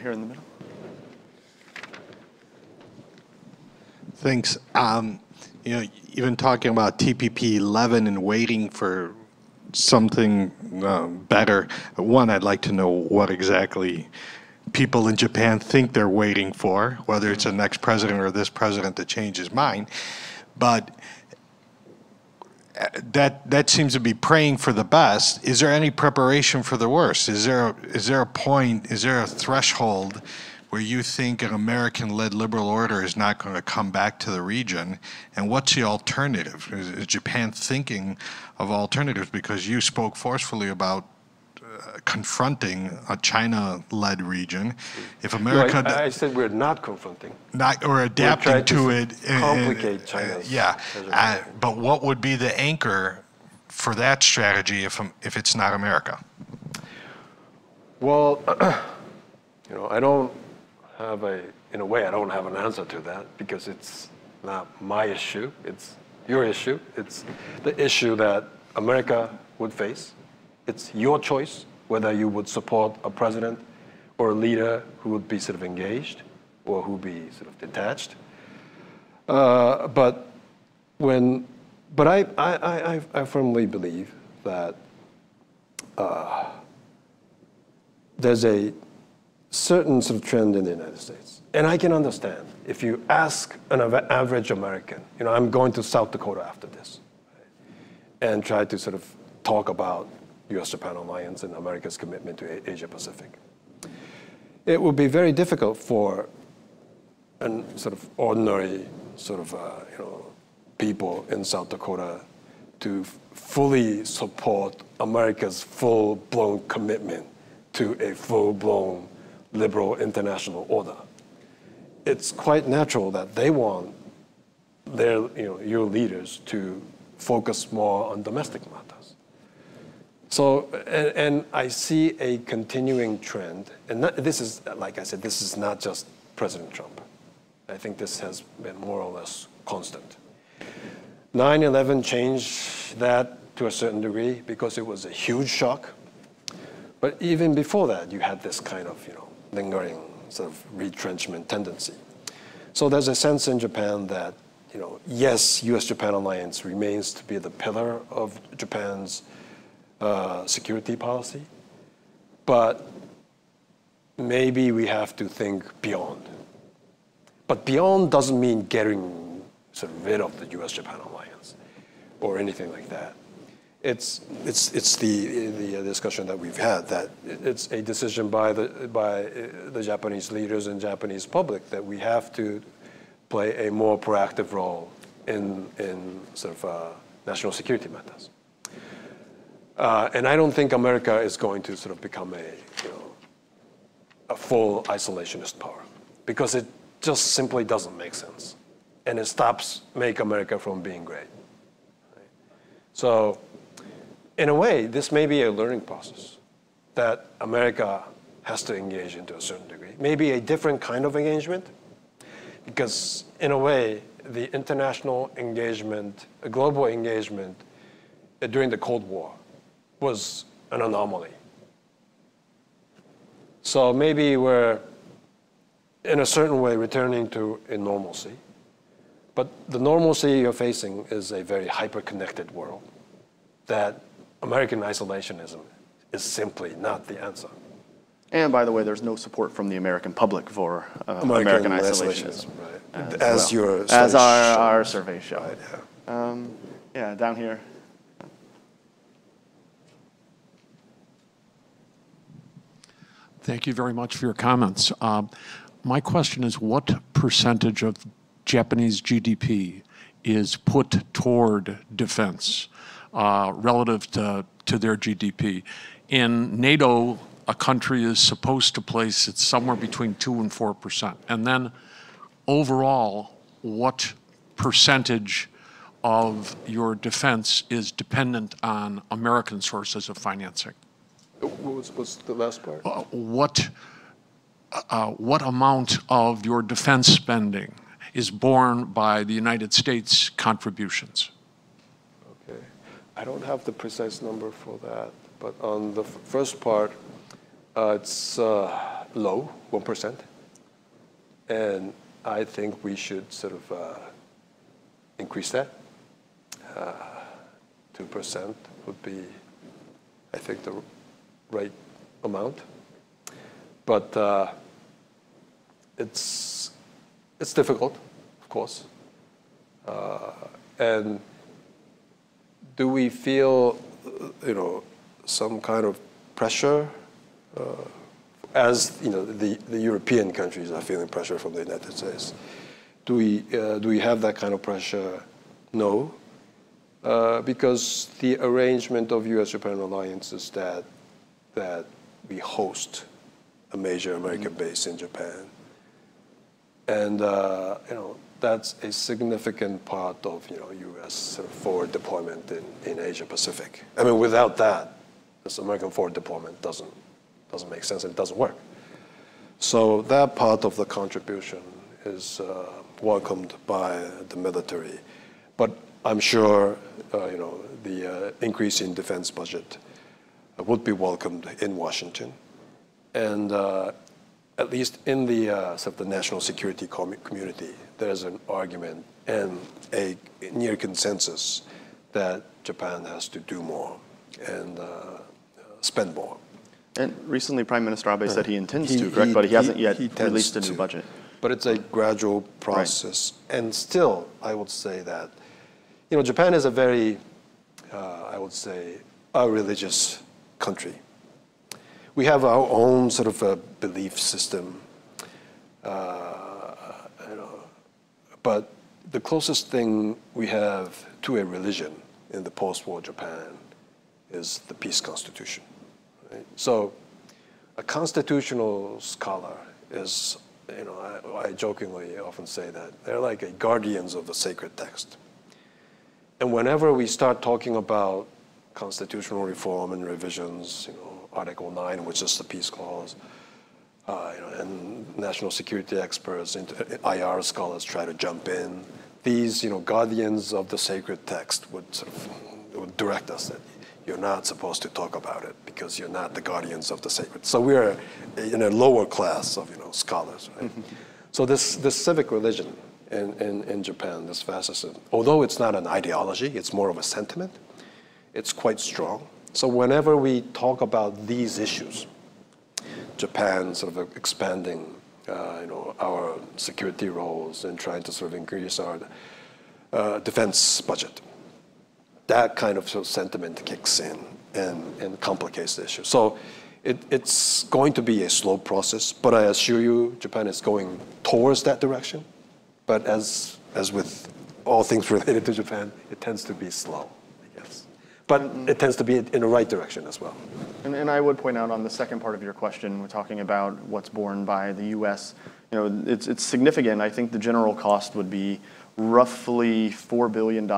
Here in the middle. Thanks. Um, you know, even talking about TPP 11 and waiting for something uh, better. One, I'd like to know what exactly people in Japan think they're waiting for, whether it's the next president or this president to change his mind. But uh, that that seems to be praying for the best. Is there any preparation for the worst? Is there is there a point? Is there a threshold where you think an American-led liberal order is not going to come back to the region, and what's the alternative? Is, is Japan thinking of alternatives? Because you spoke forcefully about uh, confronting a China-led region. If No, America I, I said we're not confronting. not or adapting to, to it, uh, complicate uh, yeah, uh, but what would be the anchor for that strategy if um, if it's not America? Well, you know, I don't have a, in a way, I don't have an answer to that because it's not my issue. It's your issue. It's the issue that America would face. It's your choice whether you would support a president or a leader who would be sort of engaged or who would be sort of detached. Uh, but when, but I, I, I, I- firmly believe that there's a certain sort of trend in the United States. And I can understand if you ask an average American, you know, I'm going to South Dakota after this, and try to sort of talk about US Japan alliance and America's commitment to Asia Pacific. It would be very difficult for an sort of ordinary sort of, uh, you know, people in South Dakota to fully support America's full-blown commitment to a full-blown liberal international order. It's quite natural that they want their, you know, your leaders to focus more on domestic matters. So, and, and I see a continuing trend, and not, this is, like I said, this is not just President Trump. I think this has been more or less constant. 9 11 changed that to a certain degree because it was a huge shock. But even before that, you had this kind of you know, lingering sort of retrenchment tendency. So there's a sense in Japan that, you know, yes, U.S.-Japan alliance remains to be the pillar of Japan's uh, security policy, but maybe we have to think beyond. But beyond doesn't mean getting sort of rid of the U.S.-Japan alliance or anything like that. It's, it's, it's the, the discussion that we've had that it's a decision by the, by uh, the Japanese leaders and Japanese public that we have to play a more proactive role in, in sort of uh, national security matters. Uh, and I don't think America is going to sort of become a, you know, a full isolationist power because it just simply doesn't make sense. And it stops make America from being great. Right? So in a way, this may be a learning process that America has to engage in to a certain degree. Maybe a different kind of engagement, because in a way, the international engagement, a global engagement uh, during the Cold War was an anomaly. So maybe we're, in a certain way, returning to a normalcy. But the normalcy you're facing is a very hyper-connected world that American isolationism is simply not the answer. And by the way, there's no support from the American public for uh, American, isolationism. right. as As, well, your as our, show. our surveys show. Right, yeah. Um, yeah, down here. Thank you very much for your comments. Um, My question is, what percentage of Japanese GDP is put toward defense uh, relative to, to their GDP? In NATO, a country is supposed to place it somewhere between 2 and 4 percent. And then overall, what percentage of your defense is dependent on American sources of financing? What was, the last part? uh, what, uh, what amount of your defense spending is borne by the United States contributions? I don't have the precise number for that, but on the first part, uh, it's uh, low, 1%. And I think we should sort of uh, increase that. Uh, 2% would be, I think, the right amount. But uh, it's, it's difficult, of course. Uh, and do we feel, you know, some kind of pressure uh, as you know, the, the European countries are feeling pressure from the United States. Do we, uh, do we have that kind of pressure? No, uh, because the arrangement of U.S.-Japan alliance is that that we host a major American base in Japan, and uh, you know that's a significant part of you know U.S. Forward deployment in, in Asia Pacific. I mean, without that, this American forward deployment doesn't doesn't make sense and it doesn't work. So that part of the contribution is uh, welcomed by the military, but I'm sure uh, you know the uh, increase in defense budget would be welcomed in Washington, and uh, at least in the uh, sort of the national security com- community, there's an argument and a near consensus that Japan has to do more and uh, spend more. And recently, Prime Minister Abe said he intends He- to, correct? he- But he hasn't yet he released a new to. budget. But it's a gradual process. And still, I would say that, you know, Japan is a very, uh, I would say, a religious country. We have our own sort of a belief system, uh, but the closest thing we have to a religion in the post-war Japan is the peace constitution. right? So a constitutional scholar is, you know, I, I jokingly often say that they're like a guardians of the sacred text. And whenever we start talking about constitutional reform and revisions, you know, Article 9, which is the peace clause, uh, you know, and national security experts, and IR scholars try to jump in. These, you know, guardians of the sacred text would sort of would direct us that you're not supposed to talk about it because you're not the guardians of the sacred. So we're in a lower class of, you know, scholars, right? So this, this civic religion in, in, in Japan, this pacifism, although it's not an ideology, it's more of a sentiment, it's quite strong. So whenever we talk about these issues, Japan sort of expanding, uh, you know, our security roles and trying to sort of increase our uh, defense budget. That kind of, sort of sentiment kicks in and, and complicates the issue. So it, it's going to be a slow process, but I assure you, Japan is going towards that direction. But as, as with all things related to Japan, it tends to be slow. But it tends to be in the right direction as well. And, and I would point out on the second part of your question, we're talking about what's borne by the U.S. You know, it's, it's significant. I think the general cost would be roughly $4 billion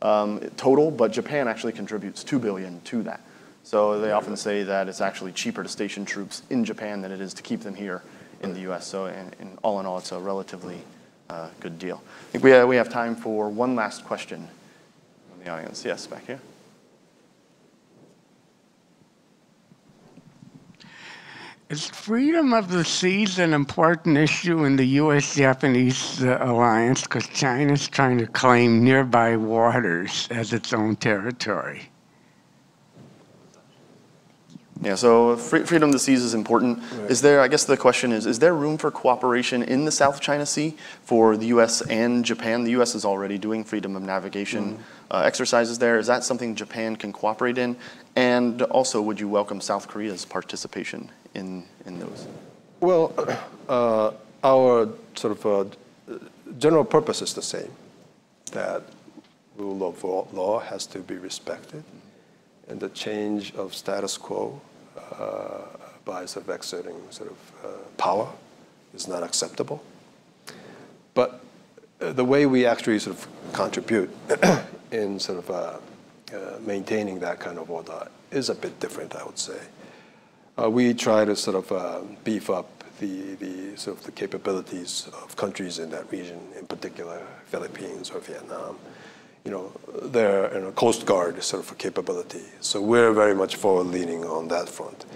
um, total, but Japan actually contributes 2 billion to that. So they often say that it's actually cheaper to station troops in Japan than it is to keep them here in the U.S. So in, in all in all, it's a relatively uh, good deal. I think we have, we have time for one last question from the audience. Yes, back here. Is freedom of the seas an important issue in the U.S. Japanese uh, alliance? Because China's trying to claim nearby waters as its own territory. Yeah, so free, freedom of the seas is important. Is there, I guess the question is, is there room for cooperation in the South China Sea for the U.S. and Japan? The U.S. is already doing freedom of navigation uh, exercises there. Is that something Japan can cooperate in? And also, would you welcome South Korea's participation in, in those? Well, uh, our sort of uh, general purpose is the same, that rule of law- has to be respected, and the change of status quo uh, by sort of exerting sort of uh, power is not acceptable. But uh, the way we actually sort of contribute in sort of uh, maintaining that kind of order is a bit different, I would say. Uh, we try to sort of uh, beef up the, the sort of the capabilities of countries in that region, in particular Philippines or Vietnam. You know, their you know, Coast Guard sort of capability. So we're very much forward-leaning on that front.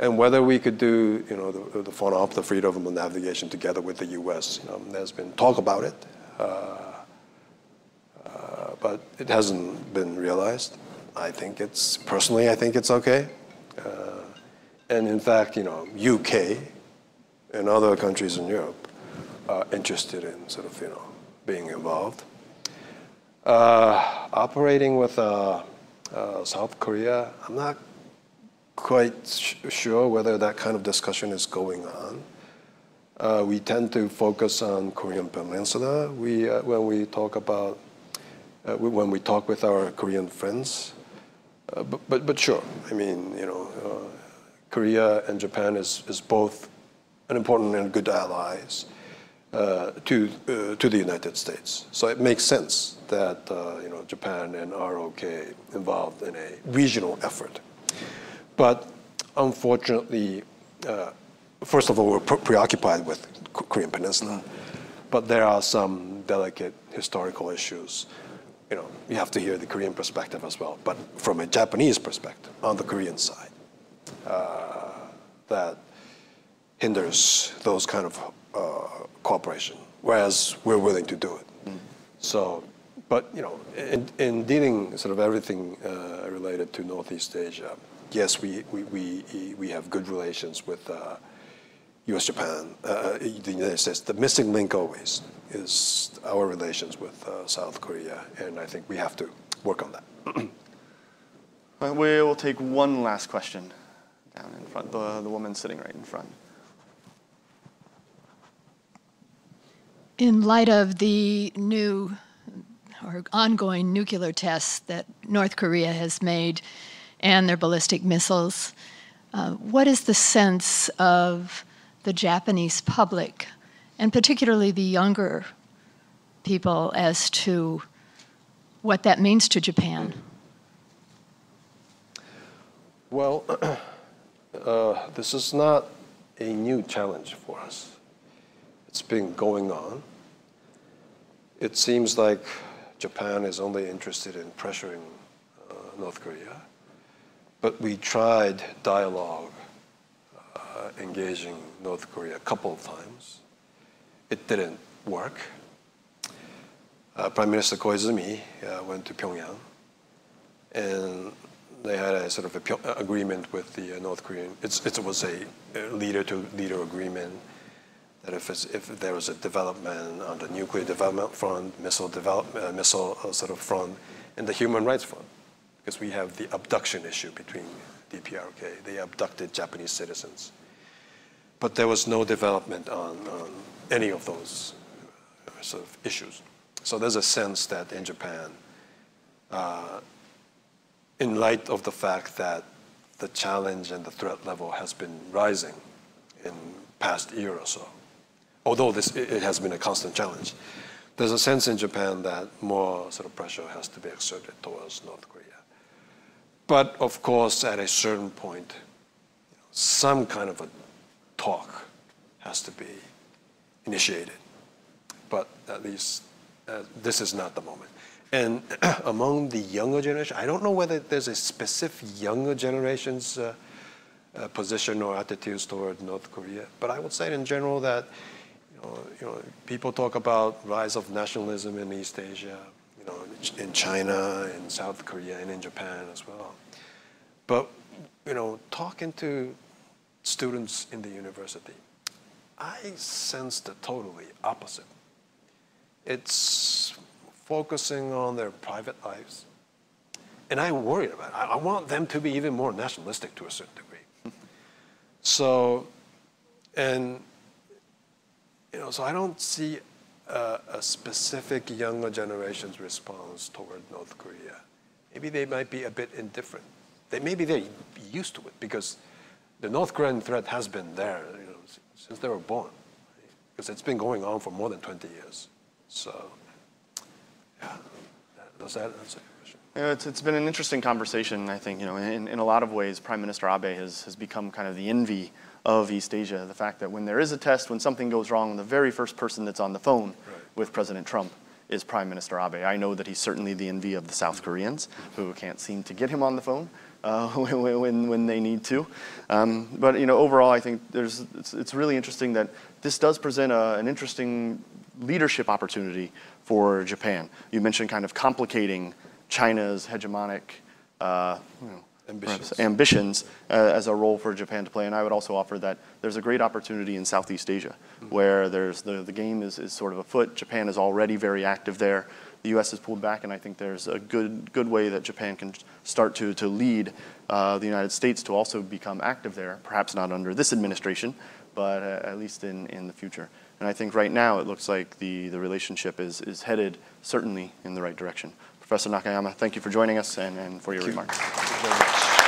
And whether we could do, you know, the, the FONOP, the freedom of navigation, together with the U.S., you know, there's been talk about it, uh, uh, but it hasn't been realized. I think it's personally, I think it's okay. Uh, and in fact, you know, UK and other countries in Europe are interested in sort of, you know, being involved. Uh, operating with uh, uh, South Korea, I'm not quite sure whether that kind of discussion is going on. Uh, we tend to focus on Korean Peninsula. We, uh, when we talk about, uh, when we talk with our Korean friends, but, but, but sure, I mean, you know, Korea and Japan is, is both an important and good allies uh, to, uh, to the United States. So it makes sense that, uh, you know, Japan and ROK involved in a regional effort. But unfortunately, uh, first of all, we're pre- preoccupied with Korean Peninsula, but there are some delicate historical issues. You know, you have to hear the Korean perspective as well, but from a Japanese perspective, on the Korean side, uh, that hinders those kind of uh, cooperation, whereas we're willing to do it. So, but you know, in, in dealing sort of everything uh, related to Northeast Asia, yes, we, we, we, we have good relations with uh, U.S. Japan, uh, the United States. The missing link always is our relations with uh, South Korea, and I think we have to work on that. Uh, we will take one last question down in front, the, the woman sitting right in front. In light of the new or ongoing nuclear tests that North Korea has made and their ballistic missiles, uh, what is the sense of the Japanese public, and particularly the younger people, as to what that means to Japan? Well, uh, this is not a new challenge for us. It's been going on. It seems like Japan is only interested in pressuring uh, North Korea. But we tried dialogue, uh, engaging North Korea a couple of times. It didn't work. Uh, Prime Minister Koizumi uh, went to Pyongyang, and they had a sort of a uh, agreement with the uh, North Korean. It's, it was a leader-to-leader agreement that if, if there was a development on the nuclear development front, missile development, uh, missile uh, sort of front, and the human rights front, because we have the abduction issue between DPRK. They abducted Japanese citizens, but there was no development on, on any of those sort of issues. So there's a sense that in Japan, uh, in light of the fact that the challenge and the threat level has been rising in past year or so, although this, it has been a constant challenge, there's a sense in Japan that more sort of pressure has to be exerted towards North Korea. But of course, at a certain point, some kind of a talk has to be initiated. But at least uh, this is not the moment. And among the younger generation, I don't know whether there's a specific younger generation's uh, uh, position or attitudes toward North Korea, but I would say in general that you know, you know, people talk about rise of nationalism in East Asia, you know, in China, in South Korea, and in Japan as well. But you know, talking to students in the university, I sense the totally opposite. It's focusing on their private lives. And I'm worried about it. I, I want them to be even more nationalistic to a certain degree. So, and, you know, so I don't see a, a specific younger generation's response toward North Korea. Maybe they might be a bit indifferent. They, maybe they're used to it because the North Korean threat has been there you know, since they were born, because it's been going on for more than 20 years. So, does that answer your question? It's, it's been an interesting conversation, I think. You know, in, in a lot of ways, Prime Minister Abe has, has become kind of the envy of East Asia. The fact that when there is a test, when something goes wrong, the very first person that's on the phone Right. with President Trump is Prime Minister Abe. I know that he's certainly the envy of the South Koreans, who can't seem to get him on the phone uh, when, when, when they need to. Um, but you know, overall, I think there's, it's, it's really interesting that this does present a, an interesting leadership opportunity for Japan. You mentioned kind of complicating China's hegemonic uh, you know, Ambitions. ambitions uh, as a role for Japan to play. And I would also offer that there's a great opportunity in Southeast Asia where there's the, the game is, is sort of afoot. Japan is already very active there. the U.S. has pulled back, and I think there's a good, good way that Japan can start to, to lead uh, the United States to also become active there, perhaps not under this administration, but uh, at least in, in the future. And I think right now it looks like the, the relationship is, is headed certainly in the right direction. Professor Nakayama, thank you for joining us and, and for your remarks. Thank you very much.